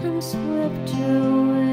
I'm swept away.